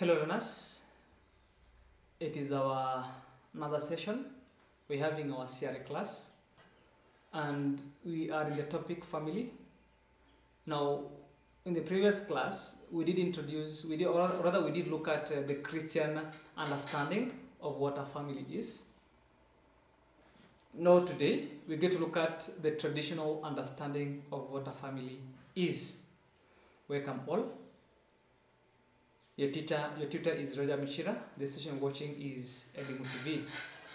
Hello learners, it is our another session. We're having our CRE class and we are in the topic family. Now, in the previous class, we did introduce, we did, or rather we did look at uh, the Christian understanding of what a family is. Now today, we get to look at the traditional understanding of what a family is. Welcome all. Your tutor, your tutor is Roger Michira. The session watching is Elimu TV.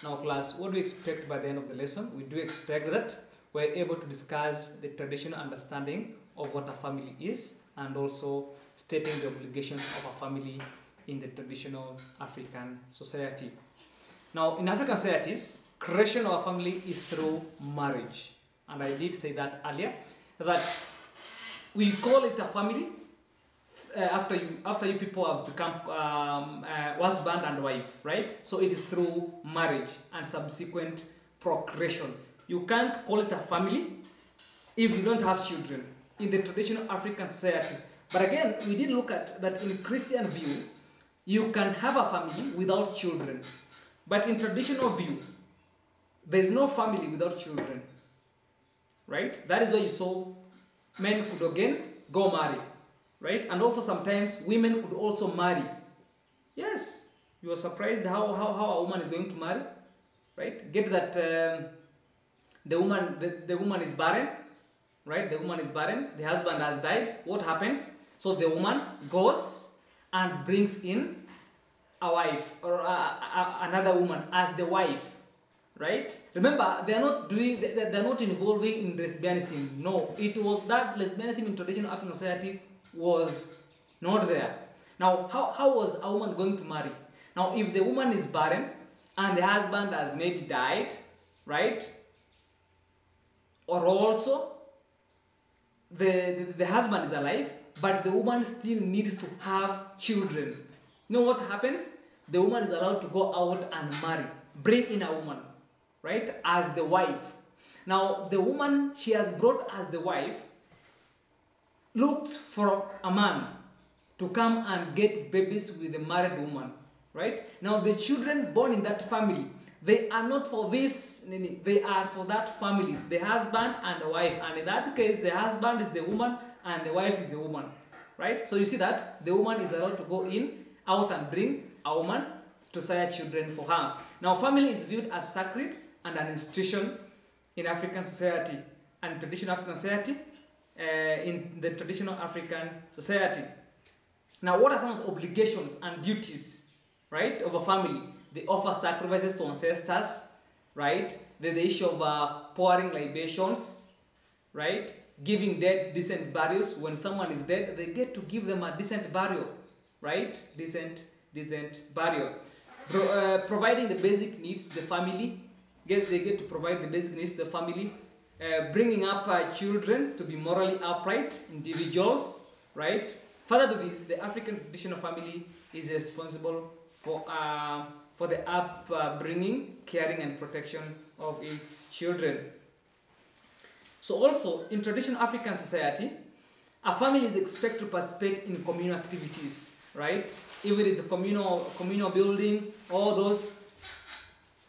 Now, class, what do we expect by the end of the lesson? We do expect that we're able to discuss the traditional understanding of what a family is and also stating the obligations of a family in the traditional African society. Now, in African societies, creation of a family is through marriage. And I did say that earlier, that we call it a family uh, after you after you people have become um, uh, husband and wife, right? So it is through marriage and subsequent procreation. You can't call it a family if you don't have children in the traditional African society. But again, we did look at that in Christian view, you can have a family without children. But in traditional view, there is no family without children. Right? That is why you saw men could again go marry right? And also sometimes women could also marry. Yes, you are surprised how, how, how a woman is going to marry, right? Get that um, the woman the, the woman is barren, right? The woman is barren. The husband has died. What happens? So the woman goes and brings in a wife or a, a, another woman as the wife, right? Remember, they are not doing they, they are not involving in lesbianism. No, it was that lesbianism in traditional African society was not there. Now, how, how was a woman going to marry? Now, if the woman is barren and the husband has maybe died, right? Or also the, the, the husband is alive, but the woman still needs to have children. You know what happens? The woman is allowed to go out and marry, bring in a woman, right? As the wife. Now, the woman she has brought as the wife looks for a man to come and get babies with a married woman, right? Now, the children born in that family, they are not for this, they are for that family, the husband and the wife. And in that case, the husband is the woman and the wife is the woman, right? So you see that the woman is allowed to go in, out and bring a woman to sire children for her. Now, family is viewed as sacred and an institution in African society and traditional African society uh, in the traditional African society. Now, what are some of the obligations and duties, right, of a family? They offer sacrifices to ancestors, right? There's the issue of uh, pouring libations, right? Giving dead decent burials. When someone is dead, they get to give them a decent burial, right? Decent, decent burial. Pro, uh, providing the basic needs, the family, get, they get to provide the basic needs the family uh, bringing up uh, children to be morally upright individuals, right? Further to this, the African traditional family is responsible for, uh, for the upbringing, caring, and protection of its children. So also, in traditional African society, a family is expected to participate in communal activities, right? If it is a communal, communal building, all those,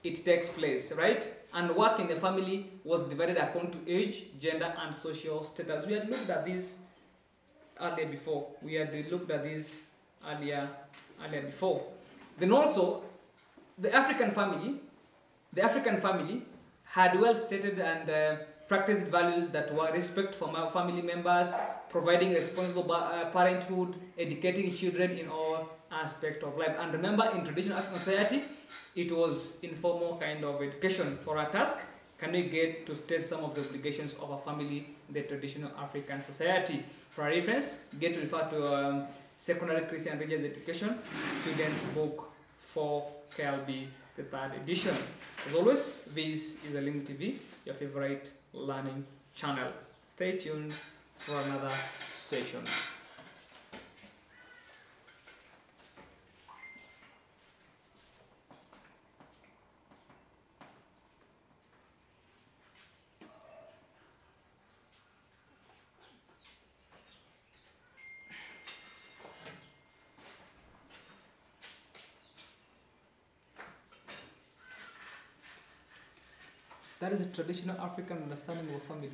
it takes place, right? and work in the family was divided according to age, gender, and social status. We had looked at this earlier before. We had looked at this earlier, earlier before. Then also, the African family, the African family had well stated and uh, practiced values that were respect for family members, providing responsible uh, parenthood, educating children in all aspects of life. And remember, in traditional African society, it was informal kind of education. For a task, can we get to state some of the obligations of a family in the traditional African society? For reference, get to refer to um, Secondary Christian Religious Education, Student's Book 4 KLB, the third edition. As always, this is Elimu TV, your favorite learning channel. Stay tuned for another session. That is a traditional African understanding of family.